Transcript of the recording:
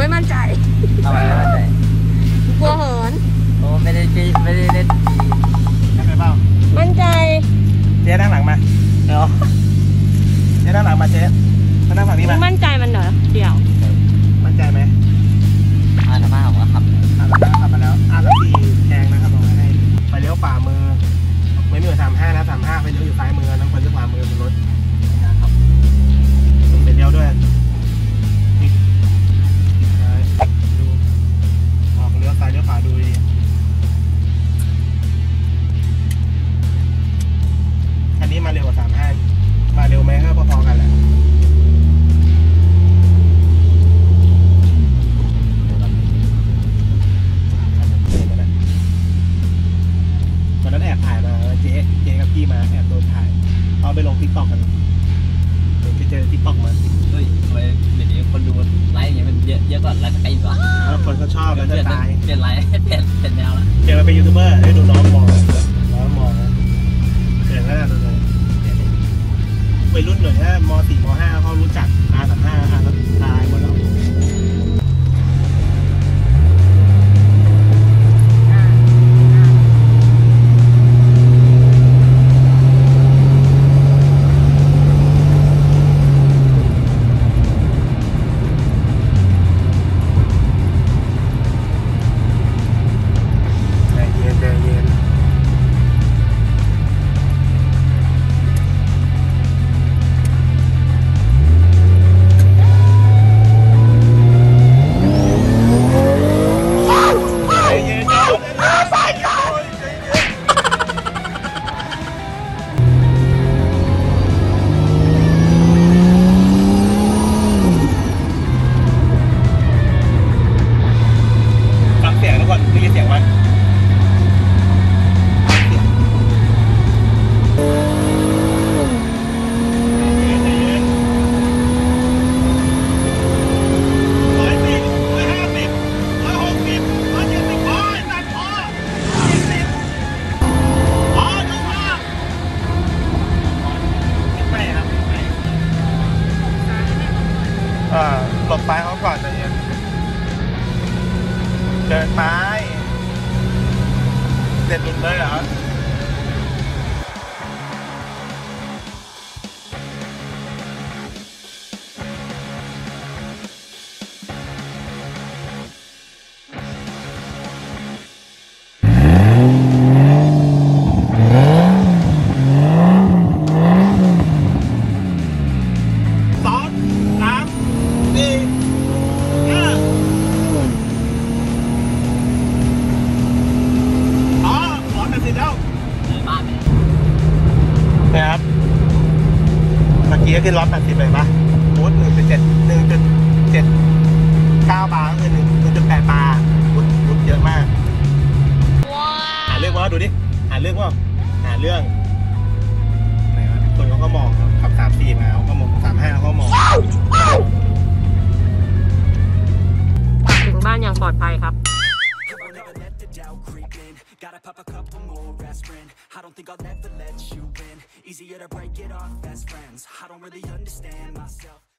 ไม่มั่นใจไม่มั่นใจกลัวเหินโอ้ไม่ได้ปีไม่ได้เล่นปีนั่นเป็นเปล่ามั่นใจเจ๊นั่งหลังมาเดี๋ยวเจ๊นั่งหลังมาเจ๊มานั่งฝั่งนี้มามั่นใจมันเหรอเดี๋ยว มั่นใจไหมมาสภาเหรอครับ เอาไปลงทิกตอกกันเดี๋ยวไปเจอทิกตอกมาเฮ้ยทำไมเดี๋ยวนี้คนดูไลค์อย่างเงี้ยมันเยอะเยอะกว่าไลค์สกายอีกวะแล้วคนก็ชอบเปแล้วลี่ยนจะตายเปลี่ยนไลค์เปลี่ยนเปลี่ยนแนวละเจอมาเป็นยูทูบเบอร์ให้ดูน้องมองน้องมองนะเกิดขนาดนั้นเลยวัยรุ่นหน่อยถ้ามสี่มห้าเขารู้จักอาสามห้าอาตายหม บไปเขาก่อนเลยเดินไม้เด็ดหลุดเลยเหรอ กี้ก็คือร้อยแปดสิบเลยปะบูทหนึ่งจุดเจ็ดหนึ่งจุดเจ็ดเก้าบาร์ก็คือหนึ่งหนึ่งจุดแปดบาร์บูทบูทเยอะมากหาเรื่องว่าดูดิหาเรื่องว่าหาเรื่อง doubt creep in Gotta pop a couple more aspirin. I don't think I'll ever let you in. Easier to break it off best friends. I don't really understand myself